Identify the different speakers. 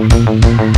Speaker 1: Thank you.